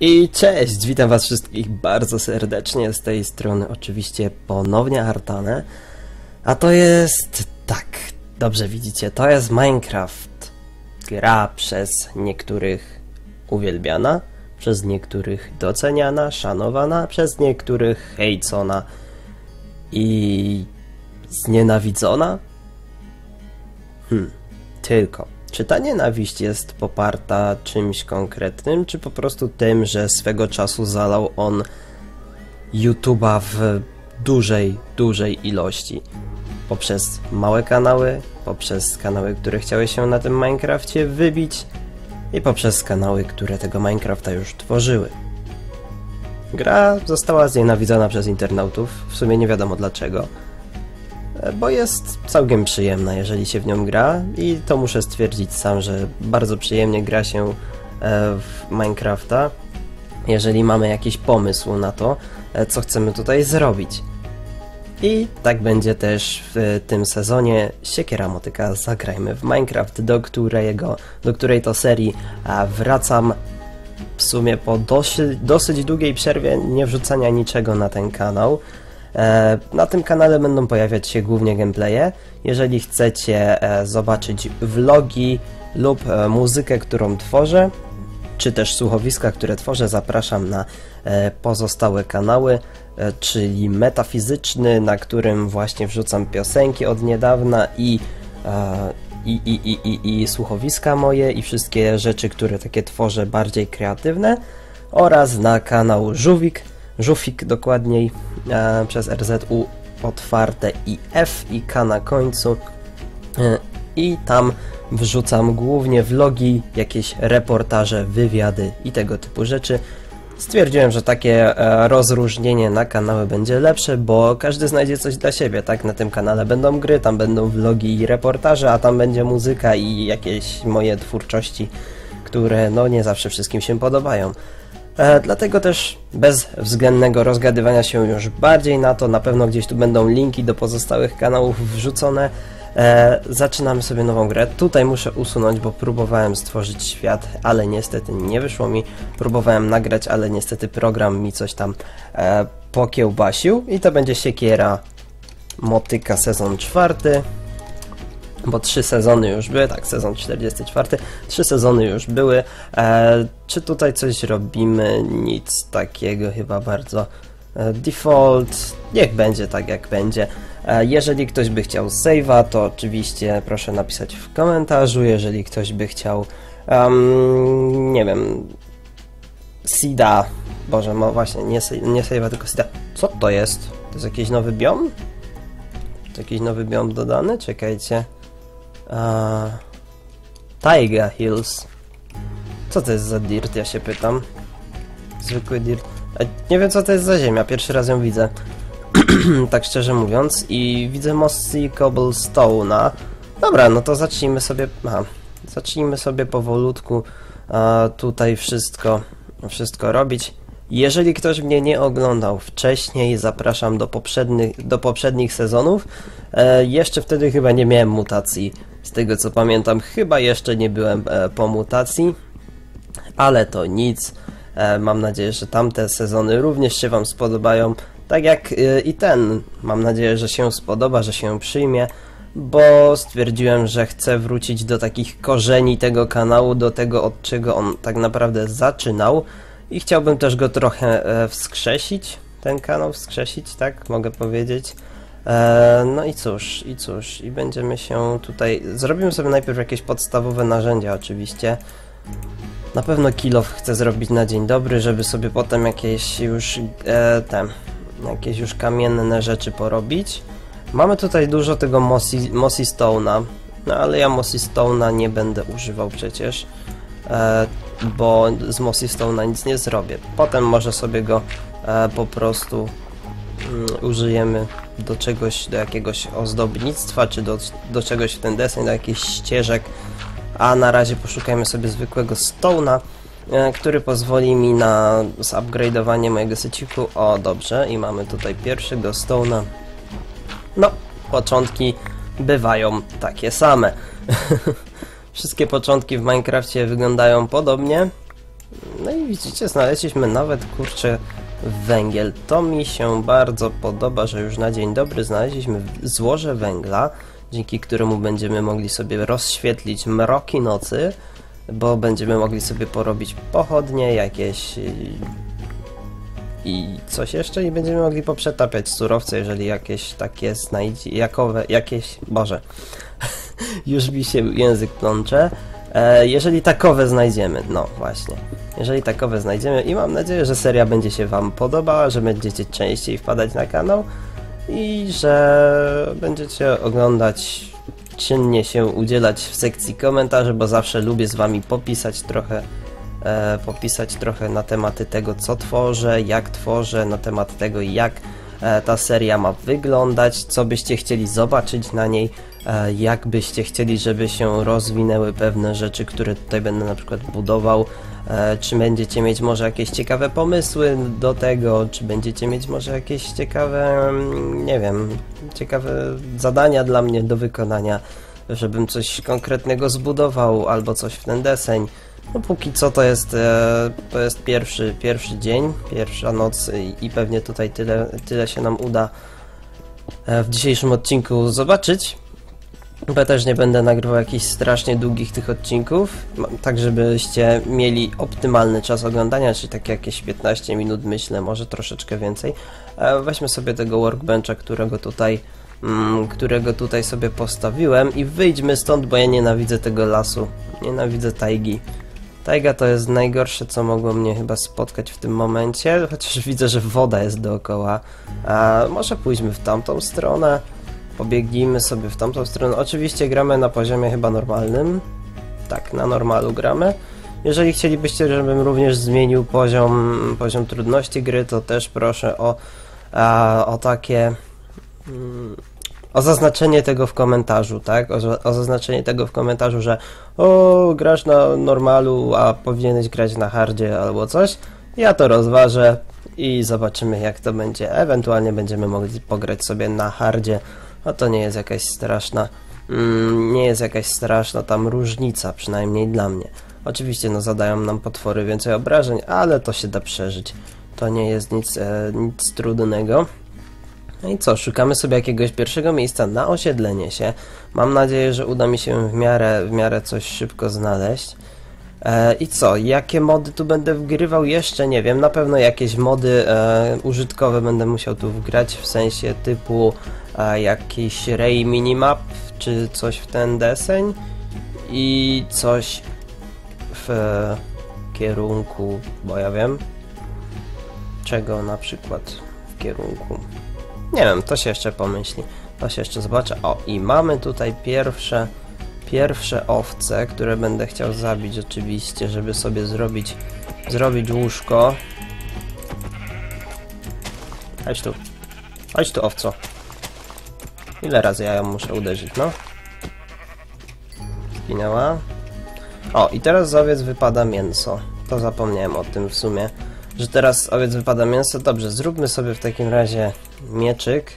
I cześć, witam was wszystkich bardzo serdecznie z tej strony oczywiście ponownie Artane. A to jest, tak, dobrze widzicie, to jest Minecraft. Gra przez niektórych uwielbiana, przez niektórych doceniana, szanowana, przez niektórych hejcona i znienawidzona. Hmm, tylko. Czy ta nienawiść jest poparta czymś konkretnym, czy po prostu tym, że swego czasu zalał on YouTube'a w dużej, dużej ilości? Poprzez małe kanały, poprzez kanały, które chciały się na tym Minecrafcie wybić i poprzez kanały, które tego Minecrafta już tworzyły. Gra została znienawidzona przez internautów, w sumie nie wiadomo dlaczego bo jest całkiem przyjemna, jeżeli się w nią gra i to muszę stwierdzić sam, że bardzo przyjemnie gra się e, w Minecrafta, jeżeli mamy jakiś pomysł na to, e, co chcemy tutaj zrobić. I tak będzie też w tym sezonie Siekiera Motyka Zagrajmy w Minecraft, do, którego, do której to serii wracam w sumie po dosyć, dosyć długiej przerwie nie wrzucania niczego na ten kanał. E, na tym kanale będą pojawiać się głównie gameplaye. Jeżeli chcecie e, zobaczyć vlogi lub e, muzykę, którą tworzę, czy też słuchowiska, które tworzę, zapraszam na pozostałe kanały, czyli metafizyczny, na którym właśnie wrzucam piosenki od niedawna i, i, i, i, i, i słuchowiska moje i wszystkie rzeczy, które takie tworzę bardziej kreatywne oraz na kanał Żuwik, Żufik dokładniej, e, przez RZU otwarte i F i K na końcu. E, I tam wrzucam głównie vlogi, jakieś reportaże, wywiady i tego typu rzeczy. Stwierdziłem, że takie e, rozróżnienie na kanały będzie lepsze, bo każdy znajdzie coś dla siebie, tak? Na tym kanale będą gry, tam będą vlogi i reportaże, a tam będzie muzyka i jakieś moje twórczości, które no nie zawsze wszystkim się podobają. E, dlatego też bez względnego rozgadywania się już bardziej na to, na pewno gdzieś tu będą linki do pozostałych kanałów wrzucone. E, zaczynamy sobie nową grę. Tutaj muszę usunąć, bo próbowałem stworzyć świat, ale niestety nie wyszło mi. Próbowałem nagrać, ale niestety program mi coś tam e, pokiełbasił. I to będzie siekiera motyka sezon czwarty bo trzy sezony już były, tak, sezon 44, trzy sezony już były. E, czy tutaj coś robimy? Nic takiego chyba bardzo. E, default, niech będzie tak jak będzie. E, jeżeli ktoś by chciał save'a, to oczywiście proszę napisać w komentarzu. Jeżeli ktoś by chciał, um, nie wiem, Sida, Boże, no właśnie, nie, nie save'a, tylko Sida. Co to jest? To jest jakiś nowy biom? Jakiś nowy biom dodany? Czekajcie. A... Taiga Hills. Co to jest za dirt, ja się pytam. Zwykły dirt. nie wiem co to jest za ziemia, pierwszy raz ją widzę. tak szczerze mówiąc. I widzę mossy cobblestone'a. Dobra, no to zacznijmy sobie... Aha. Zacznijmy sobie powolutku a, tutaj wszystko, wszystko robić. Jeżeli ktoś mnie nie oglądał wcześniej, zapraszam do poprzednich, do poprzednich sezonów. E, jeszcze wtedy chyba nie miałem mutacji z tego co pamiętam, chyba jeszcze nie byłem e, po mutacji, ale to nic. E, mam nadzieję, że tamte sezony również się Wam spodobają, tak jak e, i ten. Mam nadzieję, że się spodoba, że się przyjmie, bo stwierdziłem, że chcę wrócić do takich korzeni tego kanału, do tego od czego on tak naprawdę zaczynał i chciałbym też go trochę wskrzesić, ten kanał wskrzesić, tak mogę powiedzieć. E, no i cóż, i cóż, i będziemy się tutaj... Zrobimy sobie najpierw jakieś podstawowe narzędzia oczywiście. Na pewno kilof chcę zrobić na dzień dobry, żeby sobie potem jakieś już e, te, jakieś już kamienne rzeczy porobić. Mamy tutaj dużo tego mossy, mossy stone'a, no ale ja mossy stone'a nie będę używał przecież, e, bo z mossy stone'a nic nie zrobię. Potem może sobie go e, po prostu mm, użyjemy do czegoś, do jakiegoś ozdobnictwa, czy do, do czegoś w ten deseń, do jakichś ścieżek, a na razie poszukajmy sobie zwykłego stone'a, e, który pozwoli mi na zupgrade'owanie mojego syciku. O, dobrze, i mamy tutaj pierwszego stone'a. No, początki bywają takie same. Wszystkie początki w Minecrafcie wyglądają podobnie. No i widzicie, znaleźliśmy nawet, kurczę, węgiel. To mi się bardzo podoba, że już na dzień dobry znaleźliśmy złoże węgla, dzięki któremu będziemy mogli sobie rozświetlić mroki nocy, bo będziemy mogli sobie porobić pochodnie, jakieś i coś jeszcze i będziemy mogli poprzetapiać surowce, jeżeli jakieś takie znajdzie, jakowe, jakieś, boże, już mi się język plącze, jeżeli takowe znajdziemy, no właśnie, jeżeli takowe znajdziemy i mam nadzieję, że seria będzie się Wam podobała, że będziecie częściej wpadać na kanał i że będziecie oglądać, czynnie się udzielać w sekcji komentarzy, bo zawsze lubię z Wami popisać trochę e, popisać trochę na tematy tego, co tworzę, jak tworzę, na temat tego, jak e, ta seria ma wyglądać, co byście chcieli zobaczyć na niej, e, jak byście chcieli, żeby się rozwinęły pewne rzeczy, które tutaj będę na przykład budował, e, czy będziecie mieć może jakieś ciekawe pomysły do tego, czy będziecie mieć może jakieś ciekawe, mm, nie wiem, ciekawe zadania dla mnie do wykonania, żebym coś konkretnego zbudował albo coś w ten deseń. No póki co to jest, e, to jest pierwszy, pierwszy dzień, pierwsza noc i, pewnie tutaj tyle, tyle się nam uda w dzisiejszym odcinku zobaczyć. Bo też nie będę nagrywał jakichś strasznie długich tych odcinków, tak żebyście mieli optymalny czas oglądania, czyli takie jakieś 15 minut myślę, może troszeczkę więcej. E, Weźmy sobie tego workbencha, którego tutaj, mm, którego tutaj sobie postawiłem i wyjdźmy stąd, bo ja nienawidzę tego lasu, nienawidzę tajgi. Tajga to jest najgorsze, co mogło mnie chyba spotkać w tym momencie, chociaż widzę, że woda jest dookoła. A może pójdźmy w tamtą stronę, pobiegnijmy sobie w tamtą stronę. Oczywiście gramy na poziomie chyba normalnym. Tak, na normalu gramy. Jeżeli chcielibyście, żebym również zmienił poziom, poziom trudności gry, to też proszę o, a, o takie mm, o zaznaczenie tego w komentarzu, tak? O, o zaznaczenie tego w komentarzu, że o, grasz na normalu, a powinieneś grać na hardzie albo coś. Ja to rozważę i zobaczymy jak to będzie. Ewentualnie będziemy mogli pograć sobie na hardzie, a to nie jest jakaś straszna, mm, nie jest jakaś straszna tam różnica, przynajmniej dla mnie. Oczywiście no zadają nam potwory więcej obrażeń, ale to się da przeżyć. To nie jest nic, e, nic trudnego. No i co, szukamy sobie jakiegoś pierwszego miejsca na osiedlenie się. Mam nadzieję, że uda mi się w miarę, w miarę coś szybko znaleźć. E, I co, jakie mody tu będę wgrywał? Jeszcze nie wiem. Na pewno jakieś mody e, użytkowe będę musiał tu wgrać, w sensie typu e, jakiś Ray Minimap, czy coś w ten deseń. I coś w kierunku, bo ja wiem. Czego na przykład w kierunku nie wiem, to się jeszcze pomyśli. To się jeszcze zobaczę. O, i mamy tutaj pierwsze, pierwsze owce, które będę chciał zabić oczywiście, żeby sobie zrobić, zrobić łóżko. Chodź tu. Chodź tu, owco. Ile razy ja ją muszę uderzyć, no? Zginęła. O, i teraz z owiec wypada mięso. To zapomniałem o tym w sumie, że teraz z owiec wypada mięso. Dobrze, zróbmy sobie w takim razie mieczyk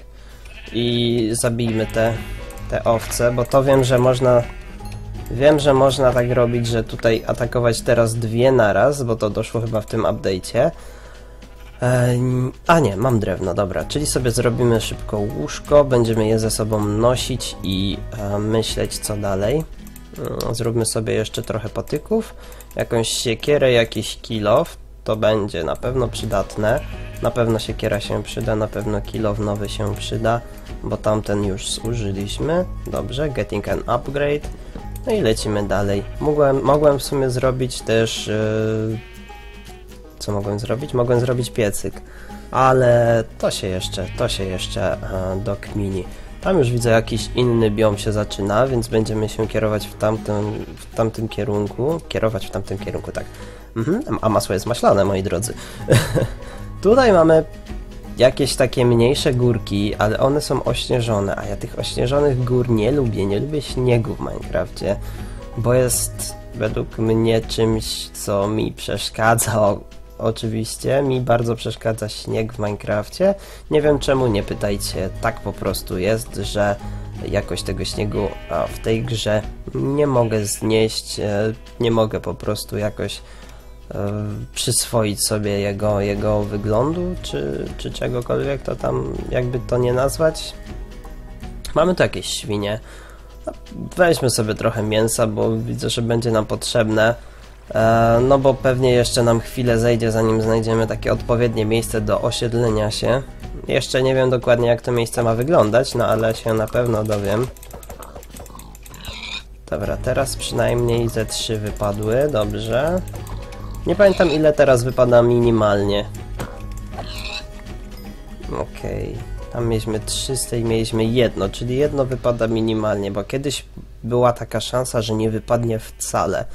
i zabijmy te, te owce, bo to wiem, że można wiem, że można tak robić, że tutaj atakować teraz dwie naraz, bo to doszło chyba w tym update'cie. Ehm, a nie, mam drewno, dobra, czyli sobie zrobimy szybko łóżko, będziemy je ze sobą nosić i e, myśleć co dalej. Mm, Zróbmy sobie jeszcze trochę patyków, jakąś siekierę, jakiś kilof, to będzie na pewno przydatne. Na pewno siekiera się przyda, na pewno kilof nowy się przyda, bo tamten już zużyliśmy. Dobrze, getting an upgrade. No i lecimy dalej. Mogłem, mogłem w sumie zrobić też... Yy... Co mogłem zrobić? Mogłem zrobić piecyk, ale to się jeszcze, to się jeszcze e, dokmini. Tam już widzę jakiś inny biom się zaczyna, więc będziemy się kierować w tamtym, w tamtym kierunku. Kierować w tamtym kierunku, tak. Mhm, a masło jest maślane, moi drodzy. Tutaj mamy jakieś takie mniejsze górki, ale one są ośnieżone, a ja tych ośnieżonych gór nie lubię, nie lubię śniegu w Minecrafcie, bo jest według mnie czymś, co mi przeszkadza. Oczywiście, mi bardzo przeszkadza śnieg w Minecrafcie. Nie wiem czemu, nie pytajcie, tak po prostu jest, że jakoś tego śniegu w tej grze nie mogę znieść, e, nie mogę po prostu jakoś przyswoić sobie jego, jego wyglądu, czy, czy czegokolwiek to tam, jakby to nie nazwać. Mamy tu jakieś świnie. No, weźmy sobie trochę mięsa, bo widzę, że będzie nam potrzebne. E, no bo pewnie jeszcze nam chwilę zejdzie, zanim znajdziemy takie odpowiednie miejsce do osiedlenia się. Jeszcze nie wiem dokładnie, jak to miejsce ma wyglądać, no ale się na pewno dowiem. Dobra, teraz przynajmniej ze trzy wypadły, dobrze. Nie pamiętam ile teraz wypada minimalnie. Okej. Okay. Tam mieliśmy 300 i mieliśmy jedno, czyli jedno wypada minimalnie, bo kiedyś była taka szansa, że nie wypadnie wcale.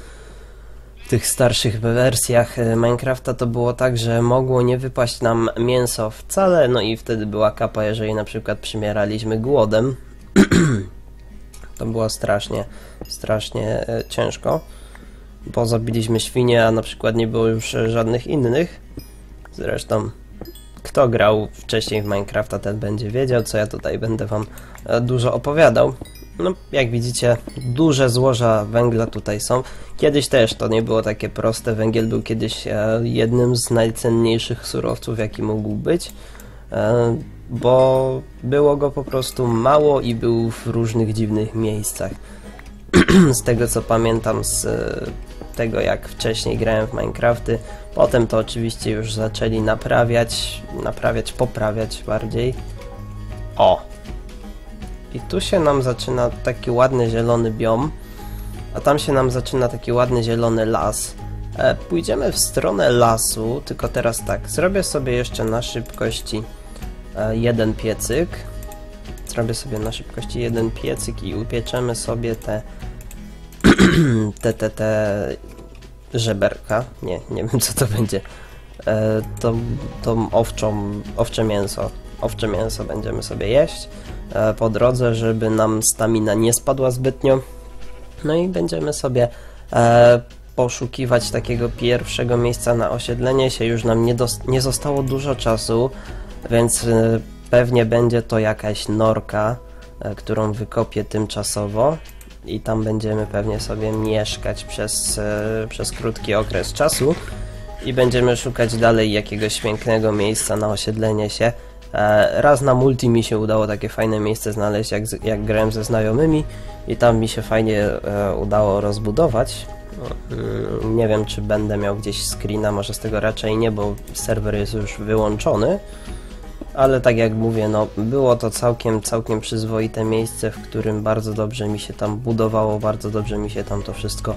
W tych starszych wersjach e, Minecrafta to było tak, że mogło nie wypaść nam mięso wcale, no i wtedy była kapa, jeżeli na przykład przymieraliśmy głodem. to było strasznie, strasznie e, ciężko bo zabiliśmy świnie, a na przykład nie było już żadnych innych. Zresztą kto grał wcześniej w Minecrafta, ten będzie wiedział, co ja tutaj będę wam e, dużo opowiadał. No, jak widzicie, duże złoża węgla tutaj są. Kiedyś też to nie było takie proste. Węgiel był kiedyś e, jednym z najcenniejszych surowców, jaki mógł być, e, bo było go po prostu mało i był w różnych dziwnych miejscach. z tego co pamiętam z tego jak wcześniej grałem w Minecrafty. Potem to oczywiście już zaczęli naprawiać, naprawiać, poprawiać bardziej. O! I tu się nam zaczyna taki ładny zielony biom, a tam się nam zaczyna taki ładny zielony las. E, pójdziemy w stronę lasu, tylko teraz tak, zrobię sobie jeszcze na szybkości e, jeden piecyk. Zrobię sobie na szybkości jeden piecyk i upieczemy sobie te te, te, te żeberka, nie, nie wiem co to będzie, e, to, to owczą, owcze mięso, owcze mięso będziemy sobie jeść e, po drodze, żeby nam stamina nie spadła zbytnio, no i będziemy sobie e, poszukiwać takiego pierwszego miejsca na osiedlenie. Się, już nam nie, nie zostało dużo czasu, więc e, pewnie będzie to jakaś norka, e, którą wykopię tymczasowo i tam będziemy pewnie sobie mieszkać przez, e, przez krótki okres czasu i będziemy szukać dalej jakiegoś pięknego miejsca na osiedlenie się. E, raz na multi mi się udało takie fajne miejsce znaleźć, jak, jak grałem ze znajomymi i tam mi się fajnie e, udało rozbudować. Nie wiem, czy będę miał gdzieś screena, może z tego raczej nie, bo serwer jest już wyłączony ale tak jak mówię, no było to całkiem, całkiem przyzwoite miejsce, w którym bardzo dobrze mi się tam budowało, bardzo dobrze mi się tam to wszystko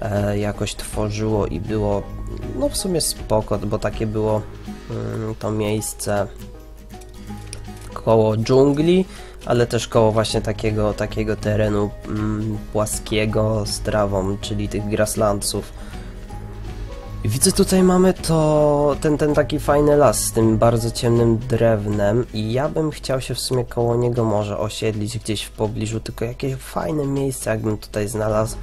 e, jakoś tworzyło i było, no w sumie spoko, bo takie było mm, to miejsce koło dżungli, ale też koło właśnie takiego, takiego terenu mm, płaskiego z trawą, czyli tych grasslandsów Widzę tutaj mamy to ten, ten taki fajny las z tym bardzo ciemnym drewnem i ja bym chciał się w sumie koło niego może osiedlić gdzieś w pobliżu, tylko jakieś fajne miejsce jakbym tutaj znalazł,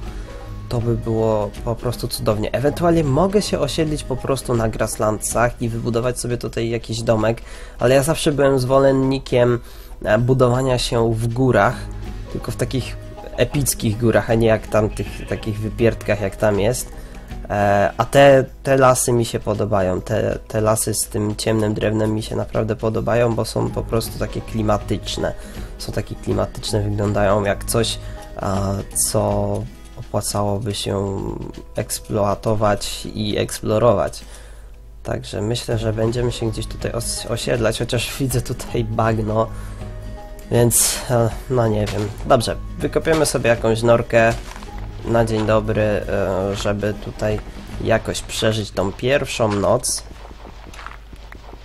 to by było po prostu cudownie. Ewentualnie mogę się osiedlić po prostu na grasslandsach i wybudować sobie tutaj jakiś domek, ale ja zawsze byłem zwolennikiem e, budowania się w górach, tylko w takich epickich górach, a nie jak tam tych takich wypiertkach jak tam jest. E, a te, te lasy mi się podobają. Te, te lasy z tym ciemnym drewnem mi się naprawdę podobają, bo są po prostu takie klimatyczne. Są takie klimatyczne, wyglądają jak coś, co opłacałoby się eksploatować i eksplorować. Także myślę, że będziemy się gdzieś tutaj osiedlać, chociaż widzę tutaj bagno, więc e, no nie wiem. Dobrze, wykopiemy sobie jakąś norkę, na dzień dobry, e, żeby tutaj jakoś przeżyć tą pierwszą noc.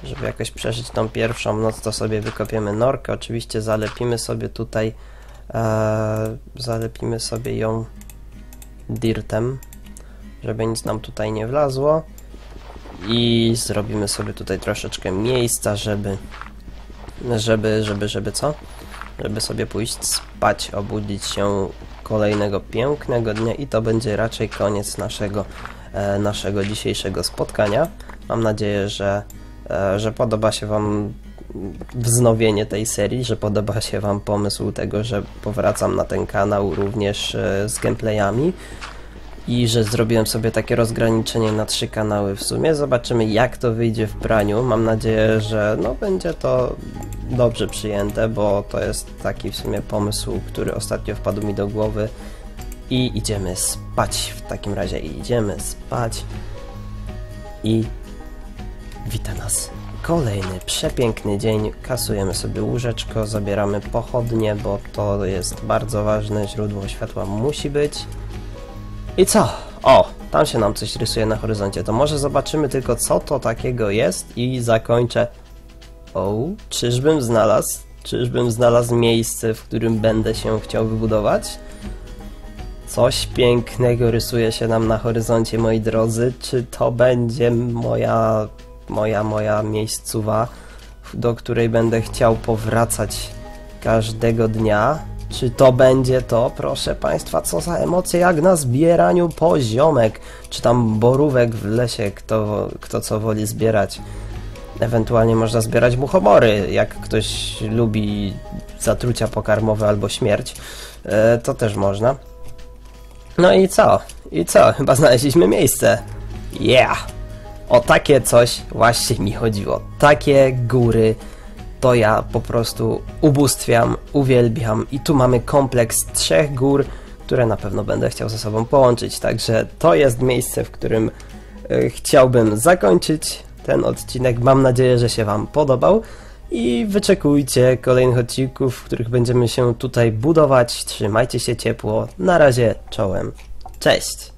Żeby jakoś przeżyć tą pierwszą noc, to sobie wykopiemy norkę. Oczywiście zalepimy sobie tutaj, e, zalepimy sobie ją dirtem, żeby nic nam tutaj nie wlazło. I zrobimy sobie tutaj troszeczkę miejsca, żeby, żeby, żeby, żeby co? Żeby sobie pójść spać, obudzić się kolejnego pięknego dnia i to będzie raczej koniec naszego, e, naszego dzisiejszego spotkania. Mam nadzieję, że, e, że podoba się Wam wznowienie tej serii, że podoba się Wam pomysł tego, że powracam na ten kanał również e, z gameplayami. I że zrobiłem sobie takie rozgraniczenie na trzy kanały w sumie. Zobaczymy jak to wyjdzie w praniu. Mam nadzieję, że no będzie to dobrze przyjęte, bo to jest taki w sumie pomysł, który ostatnio wpadł mi do głowy. I idziemy spać w takim razie. Idziemy spać. I wita nas kolejny przepiękny dzień. Kasujemy sobie łóżeczko, zabieramy pochodnie, bo to jest bardzo ważne. Źródło światła musi być. I co? O, tam się nam coś rysuje na horyzoncie. To może zobaczymy tylko co to takiego jest i zakończę. O, czyżbym znalazł? Czyżbym znalazł miejsce, w którym będę się chciał wybudować? Coś pięknego rysuje się nam na horyzoncie, moi drodzy. Czy to będzie moja, moja, moja miejscowa, do której będę chciał powracać każdego dnia? Czy to będzie to? Proszę Państwa, co za emocje, jak na zbieraniu poziomek, czy tam borówek w lesie, kto, kto co woli zbierać. Ewentualnie można zbierać muchomory, jak ktoś lubi zatrucia pokarmowe albo śmierć, e, to też można. No i co? I co? Chyba znaleźliśmy miejsce. Yeah! O takie coś właśnie mi chodziło. Takie góry to ja po prostu ubóstwiam, uwielbiam i tu mamy kompleks trzech gór, które na pewno będę chciał ze sobą połączyć. Także to jest miejsce, w którym y, chciałbym zakończyć ten odcinek. Mam nadzieję, że się Wam podobał i wyczekujcie kolejnych odcinków, w których będziemy się tutaj budować. Trzymajcie się ciepło. Na razie, czołem. Cześć!